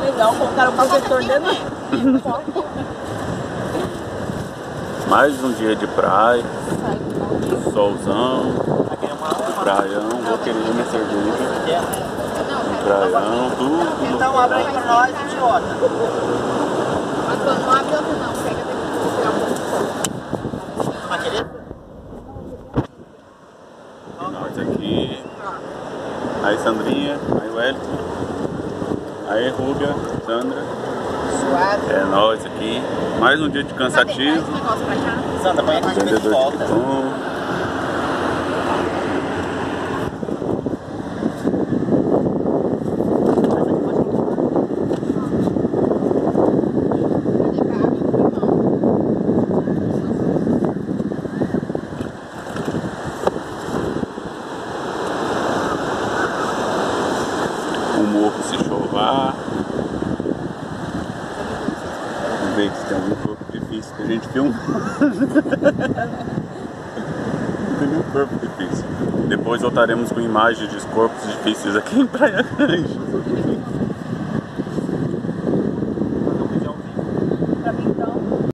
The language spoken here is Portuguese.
Legal, colocaram o professor dentro. Mais um dia de praia, solzão, praião, vou querer minha cerveja. Praião, tudo. Então abre aí pra nós, idiota. Mas não abre outra não, pega daqui. Vai querer? Nós aqui. Aí Sandrinha, aí Wellington. Aí Rúbia, Sandra. Suave. É nós aqui. Mais um dia de cansativo. Esse negócio pra cá. Sandra, põe a gente de Vendedor de volta. O morro se chovar. Vamos ver se tem algum corpo difícil que a gente filma. Não tem nenhum corpo difícil. Depois voltaremos com imagens de corpos difíceis aqui em Praia Grande.